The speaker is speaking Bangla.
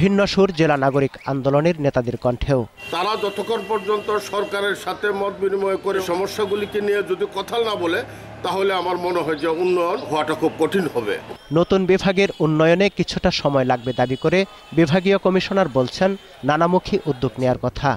ভিন্ন সুর জেলা নাগরিক আন্দোলনের নেতাদের কণ্ঠেও। তারা যতক্ষণ পর্যন্ত সরকারের সাথে মত বিনিময় করে সমস্যাগুলিকে নিয়ে যদি কথা না বলে তাহলে আমার মনে হয় যে উন্নয়ন হওয়াটা খুব কঠিন হবে। নতুন বিভাগের উন্নয়নে কিছুটা সময় লাগবে দাবি করে বিভাগীয় কমিশনার বলছেন নানামুখী উদ্যোগ নেয়ার কথা।